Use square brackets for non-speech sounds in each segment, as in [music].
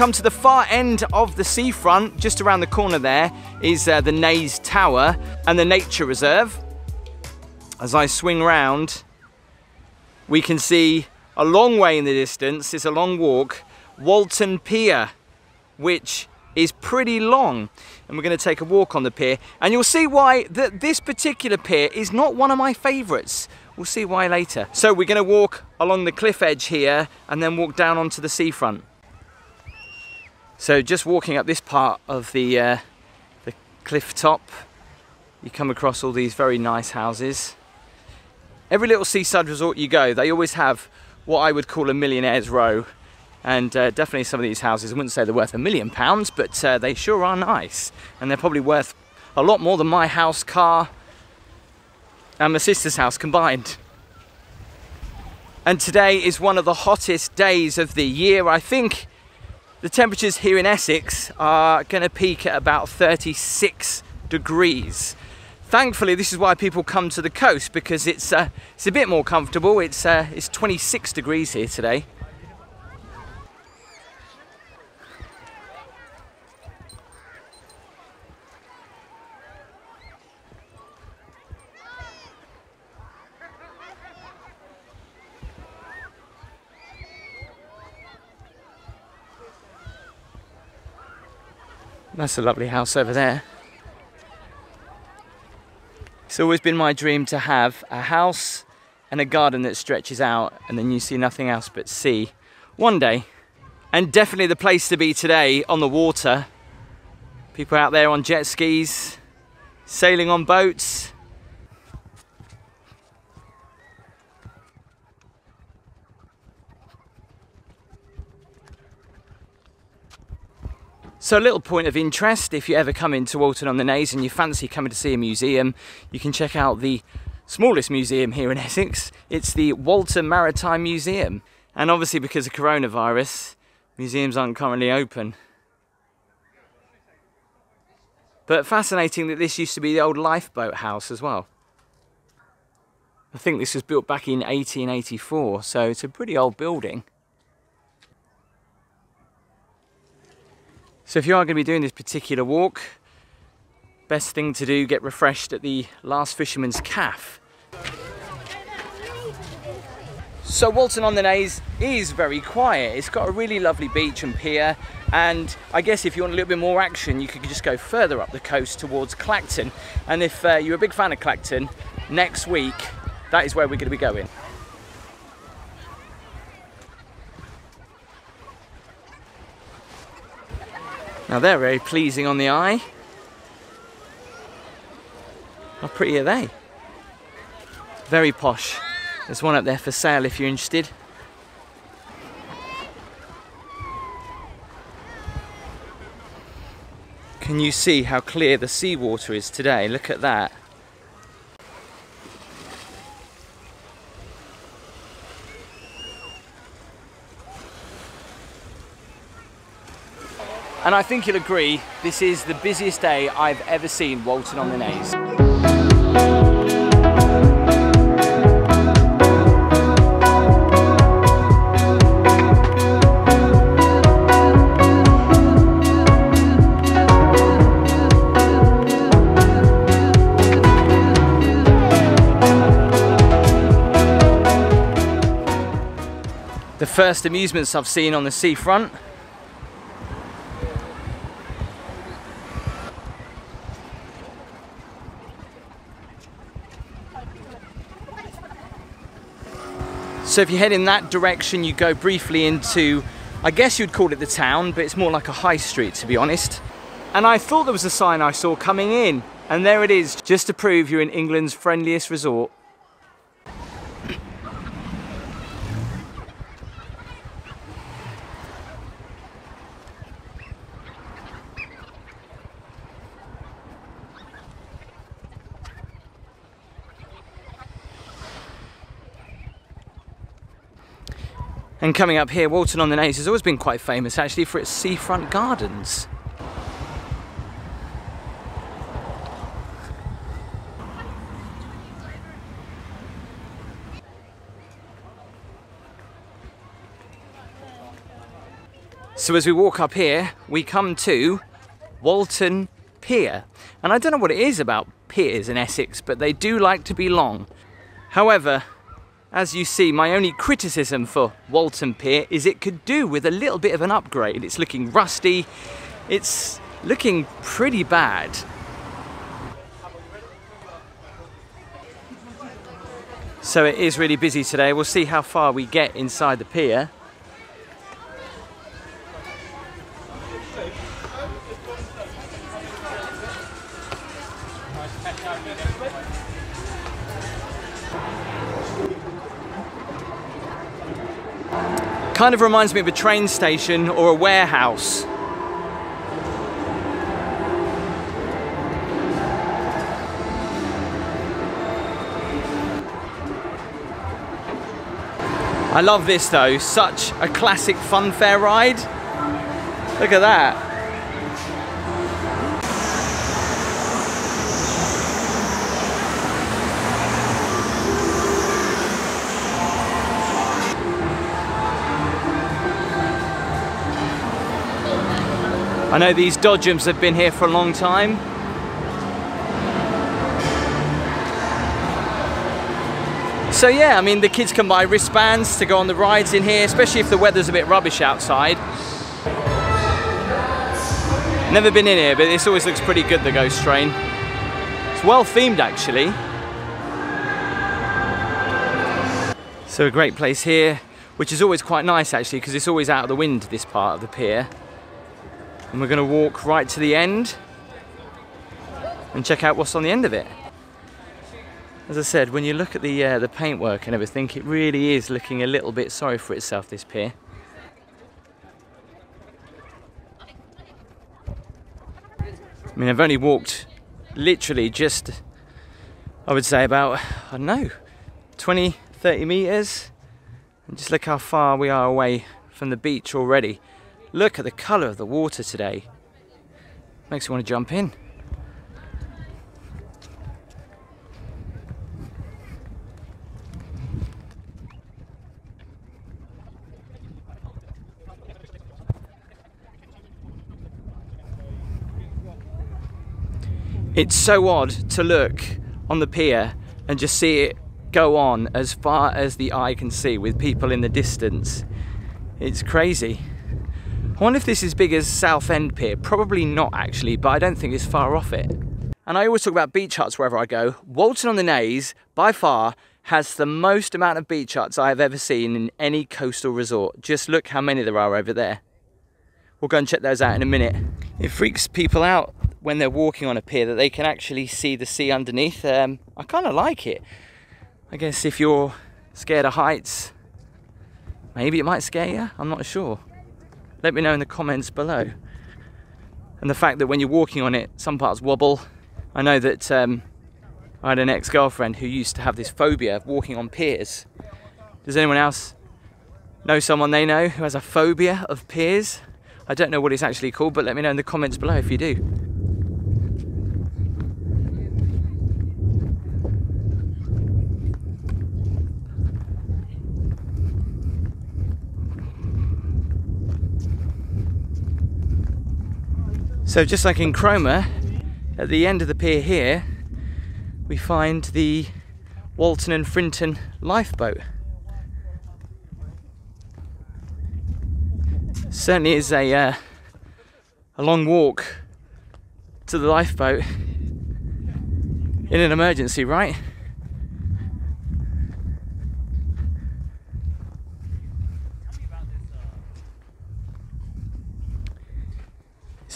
Come to the far end of the seafront, just around the corner there is uh, the Naze Tower and the Nature Reserve. As I swing round, we can see a long way in the distance, it's a long walk, Walton Pier, which is pretty long. And we're gonna take a walk on the pier. And you'll see why that this particular pier is not one of my favorites. We'll see why later. So we're gonna walk along the cliff edge here and then walk down onto the seafront. So just walking up this part of the, uh, the cliff top, you come across all these very nice houses. Every little seaside resort you go, they always have what I would call a millionaire's row and uh, definitely some of these houses, I wouldn't say they're worth a million pounds, but uh, they sure are nice. And they're probably worth a lot more than my house, car, and my sister's house combined. And today is one of the hottest days of the year. I think the temperatures here in Essex are going to peak at about 36 degrees. Thankfully, this is why people come to the coast because it's uh, it's a bit more comfortable. It's uh, it's 26 degrees here today. That's a lovely house over there. It's always been my dream to have a house and a garden that stretches out and then you see nothing else but sea one day. And definitely the place to be today on the water. People out there on jet skis, sailing on boats, So a little point of interest, if you ever come into Walton on the Naze and you fancy coming to see a museum, you can check out the smallest museum here in [laughs] Essex. It's the Walton Maritime Museum. And obviously because of coronavirus, museums aren't currently open. But fascinating that this used to be the old lifeboat house as well. I think this was built back in 1884, so it's a pretty old building. So if you are going to be doing this particular walk, best thing to do, get refreshed at the Last Fisherman's Caff. So Walton on the Naze is very quiet. It's got a really lovely beach and pier and I guess if you want a little bit more action you could just go further up the coast towards Clacton and if uh, you're a big fan of Clacton, next week that is where we're going to be going. Now they're very pleasing on the eye. How pretty are they? Very posh. There's one up there for sale if you're interested. Can you see how clear the seawater is today? Look at that. And I think you'll agree, this is the busiest day I've ever seen Walton on the Naze. The first amusements I've seen on the seafront So if you head in that direction, you go briefly into, I guess you'd call it the town, but it's more like a high street to be honest. And I thought there was a sign I saw coming in, and there it is, just to prove you're in England's friendliest resort. And coming up here, Walton on the Naze has always been quite famous actually for its seafront gardens. So as we walk up here, we come to Walton Pier. And I don't know what it is about piers in Essex, but they do like to be long. However, as you see, my only criticism for Walton Pier is it could do with a little bit of an upgrade. It's looking rusty, it's looking pretty bad. So it is really busy today. We'll see how far we get inside the pier. Kind of reminds me of a train station or a warehouse. I love this though, such a classic funfair ride. Look at that. I know these Dodgems have been here for a long time. So yeah, I mean the kids can buy wristbands to go on the rides in here, especially if the weather's a bit rubbish outside. Never been in here, but this always looks pretty good, the Ghost Train. It's well themed actually. So a great place here, which is always quite nice actually, because it's always out of the wind, this part of the pier and we're going to walk right to the end and check out what's on the end of it. As I said, when you look at the uh, the paintwork and everything, it really is looking a little bit sorry for itself, this pier. I mean, I've only walked literally just, I would say about, I don't know, 20, 30 metres. And just look how far we are away from the beach already. Look at the colour of the water today. Makes me want to jump in. It's so odd to look on the pier and just see it go on as far as the eye can see with people in the distance. It's crazy. I wonder if this is big as Southend Pier. Probably not actually, but I don't think it's far off it. And I always talk about beach huts wherever I go. Walton on the Naze, by far, has the most amount of beach huts I have ever seen in any coastal resort. Just look how many there are over there. We'll go and check those out in a minute. It freaks people out when they're walking on a pier that they can actually see the sea underneath. Um, I kind of like it. I guess if you're scared of heights, maybe it might scare you. I'm not sure. Let me know in the comments below. And the fact that when you're walking on it, some parts wobble. I know that um, I had an ex-girlfriend who used to have this phobia of walking on piers. Does anyone else know someone they know who has a phobia of piers? I don't know what it's actually called, but let me know in the comments below if you do. So just like in Cromer, at the end of the pier here, we find the Walton and Frinton lifeboat. Certainly is a, uh, a long walk to the lifeboat in an emergency, right?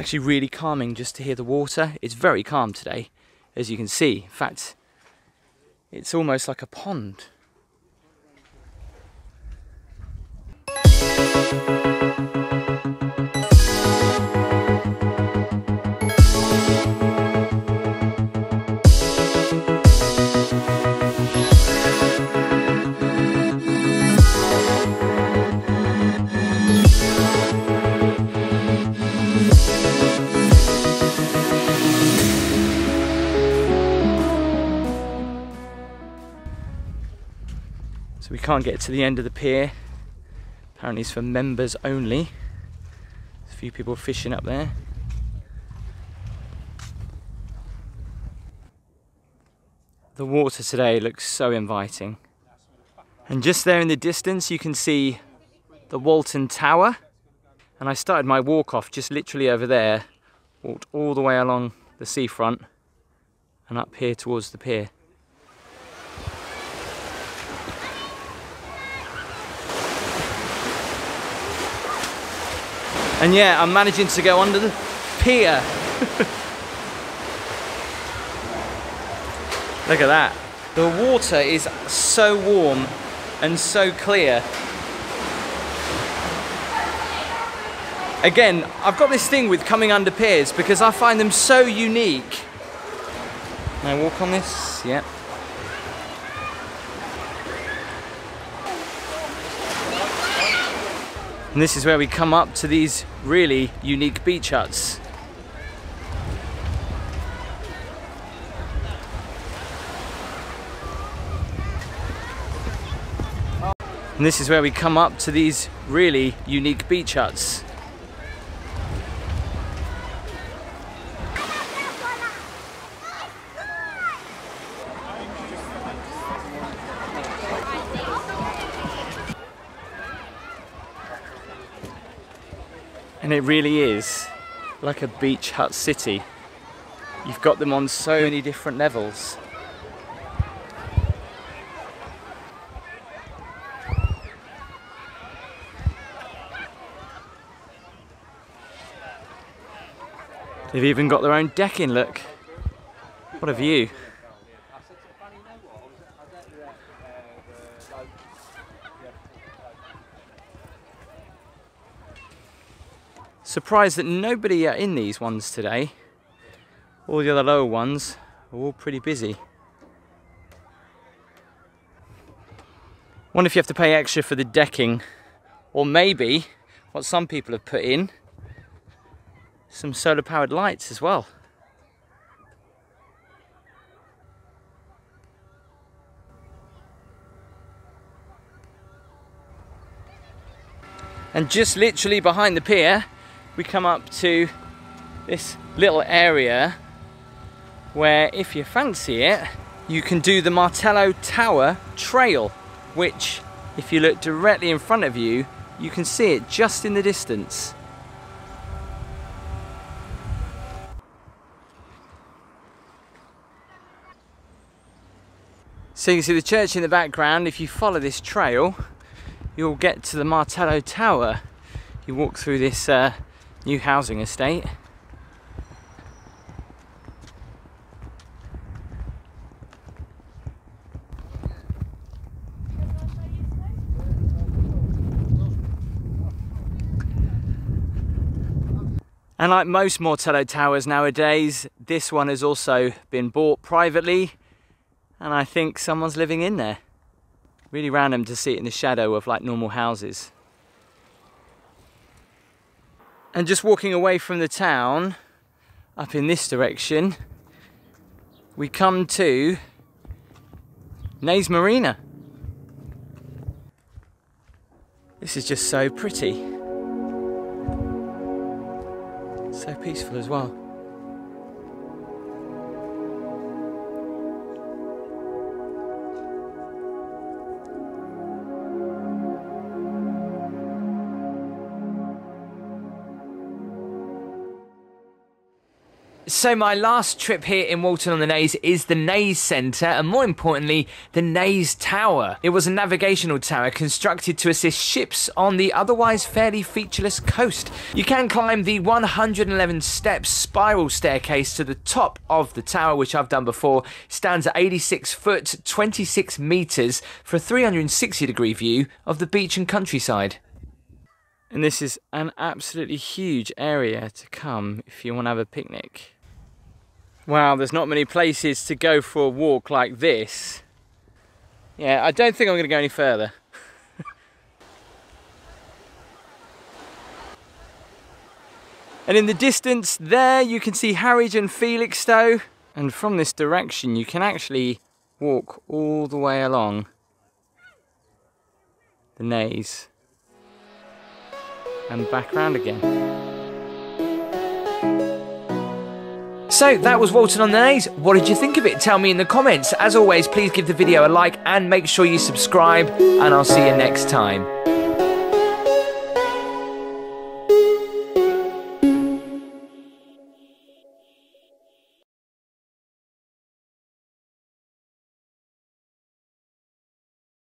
Actually really calming just to hear the water. It's very calm today, as you can see. In fact, it's almost like a pond. So we can't get to the end of the pier. Apparently it's for members only. There's A few people fishing up there. The water today looks so inviting. And just there in the distance you can see the Walton Tower. And I started my walk off just literally over there, walked all the way along the seafront and up here towards the pier. And yeah, I'm managing to go under the pier. Look at that. The water is so warm and so clear. Again, I've got this thing with coming under piers because I find them so unique. Can I walk on this? Yep. And this is where we come up to these really unique beach huts. And this is where we come up to these really unique beach huts. And it really is like a beach hut city. You've got them on so many different levels. They've even got their own decking, look. What a view. Surprised that nobody are in these ones today. All the other lower ones are all pretty busy. Wonder if you have to pay extra for the decking or maybe what some people have put in some solar powered lights as well. And just literally behind the pier, we come up to this little area where if you fancy it, you can do the Martello Tower Trail, which if you look directly in front of you, you can see it just in the distance. So you can see the church in the background. If you follow this trail, you'll get to the Martello Tower. You walk through this uh, new housing estate. And like most Martello towers nowadays, this one has also been bought privately and I think someone's living in there. Really random to see it in the shadow of like normal houses. And just walking away from the town, up in this direction, we come to Naze Marina. This is just so pretty. So peaceful as well. So my last trip here in Walton on the Naze is the Naze Centre and more importantly, the Naze Tower. It was a navigational tower constructed to assist ships on the otherwise fairly featureless coast. You can climb the 111 step spiral staircase to the top of the tower, which I've done before. It stands at 86 foot, 26 metres for a 360 degree view of the beach and countryside. And this is an absolutely huge area to come if you want to have a picnic. Wow, there's not many places to go for a walk like this. Yeah, I don't think I'm going to go any further. [laughs] and in the distance there you can see Harwich and Felixstowe. And from this direction you can actually walk all the way along the Naze and back round again. So that was Walton on the Naze. What did you think of it? Tell me in the comments. As always, please give the video a like and make sure you subscribe, and I'll see you next time.